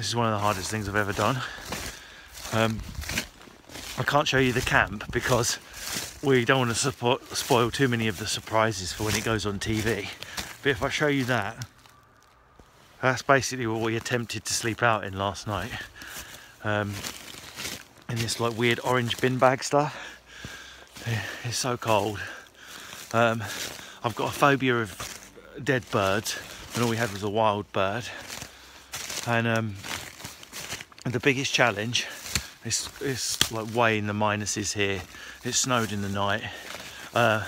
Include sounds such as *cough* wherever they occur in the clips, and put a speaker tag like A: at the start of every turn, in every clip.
A: This is one of the hardest things I've ever done. Um, I can't show you the camp because we don't want to support, spoil too many of the surprises for when it goes on TV. But if I show you that, that's basically what we attempted to sleep out in last night. Um, in this like weird orange bin bag stuff. It's so cold. Um, I've got a phobia of dead birds, and all we had was a wild bird. And, um, the biggest challenge is, like in the minuses here. It snowed in the night. Uh,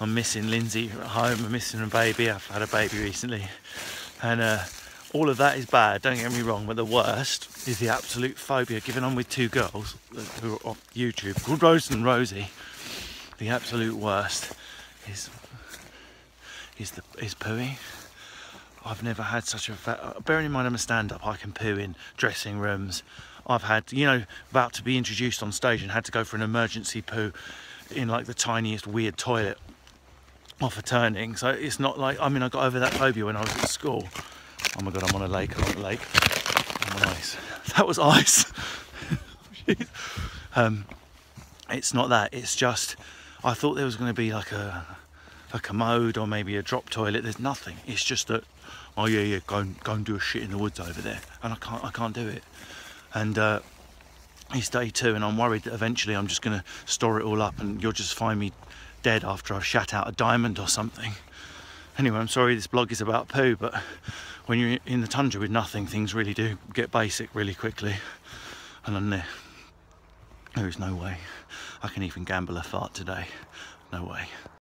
A: I'm missing Lindsay at home. I'm missing a baby. I've had a baby recently, and uh, all of that is bad. Don't get me wrong, but the worst is the absolute phobia. Given I'm with two girls who are off YouTube called Rose and Rosie. The absolute worst is is the is pooing. I've never had such a. Fa- bearing in mind I'm a stand-up, I can poo in dressing rooms. I've had, you know, about to be introduced on stage and had to go for an emergency poo in like the tiniest weird toilet off a turning. So it's not like I mean I got over that phobia when I was at school. Oh my god, I'm on a lake. I'm on a lake. I'm on ice. *laughs* That was ice. *laughs* um, it's not that. It's just I thought there was going to be like a a commode or maybe a drop toilet. There's nothing. It's just that oh yeah yeah go and go and do a shit in the woods over there, and I can't I can't do it. And uh, it's day two, and I'm worried that eventually I'm just going to store it all up, and you'll just find me dead after I've shat out a diamond or something. Anyway, I'm sorry this blog is about poo, but when you're in the tundra with nothing, things really do get basic really quickly. And then there, there is no way I can even gamble a fart today. No way.